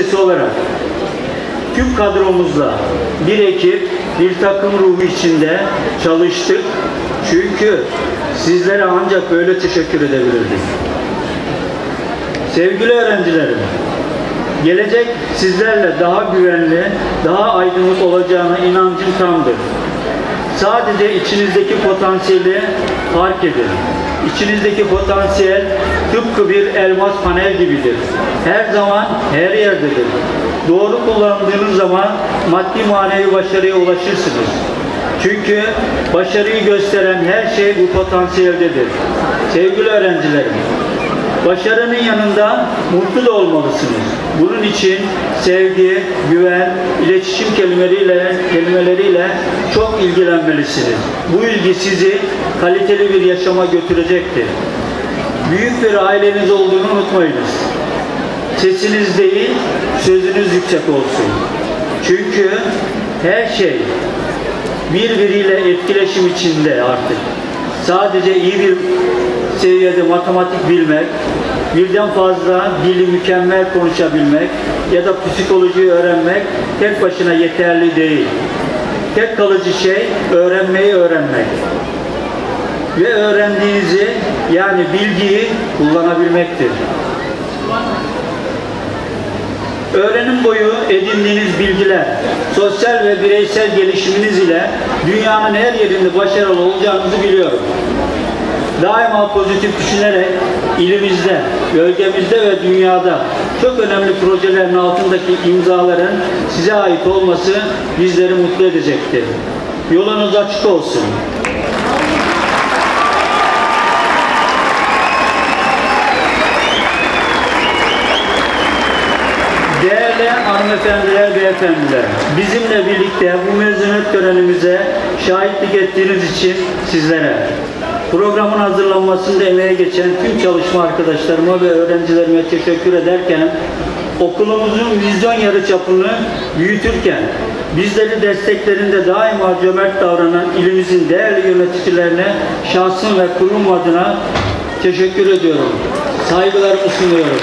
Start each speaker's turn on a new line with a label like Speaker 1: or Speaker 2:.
Speaker 1: Lisesi olarak tüm kadromuzla bir ekip, bir takım ruhu içinde çalıştık. Çünkü sizlere ancak böyle teşekkür edebilirdik. Sevgili öğrencilerim, gelecek sizlerle daha güvenli, daha aydınlık olacağına inancım tamdır. Sadece içinizdeki potansiyeli fark edin. İçinizdeki potansiyel tıpkı bir elmas panel gibidir. Her zaman her yerdedir. Doğru kullandığınız zaman maddi manevi başarıya ulaşırsınız. Çünkü başarıyı gösteren her şey bu potansiyeldedir. Sevgili öğrencilerim, Başarının yanında mutlu da olmalısınız. Bunun için sevgi, güven, iletişim kelimeleriyle, kelimeleriyle çok ilgilenmelisiniz. Bu ilgi sizi kaliteli bir yaşama götürecektir. Büyük bir aileniz olduğunu unutmayınız. Sesiniz değil, sözünüz yüksek olsun. Çünkü her şey birbiriyle etkileşim içinde artık. Sadece iyi bir seviyede matematik bilmek, birden fazla dili mükemmel konuşabilmek ya da psikolojiyi öğrenmek tek başına yeterli değil. Tek kalıcı şey öğrenmeyi öğrenmek. Ve öğrendiğinizi yani bilgiyi kullanabilmektir. Öğrenim boyu edindiğiniz bilgiler, sosyal ve bireysel gelişiminiz ile dünyanın her yerinde başarılı olacağınızı biliyorum. Daima pozitif düşünerek ilimizde, bölgemizde ve dünyada çok önemli projelerin altındaki imzaların size ait olması bizleri mutlu edecektir. Yolunuz açık olsun. Değerli hanımefendiler, beyefendiler, bizimle birlikte bu mezuniyet törenimize şahitlik ettiğiniz için sizlere, programın hazırlanmasında emeğe geçen tüm çalışma arkadaşlarıma ve öğrencilerime teşekkür ederken, okulumuzun vizyon yarıçapını büyütürken, bizleri desteklerinde daima cömert davranan ilimizin değerli yöneticilerine şahsım ve kurum adına teşekkür ediyorum. Saygılarımı sunuyorum.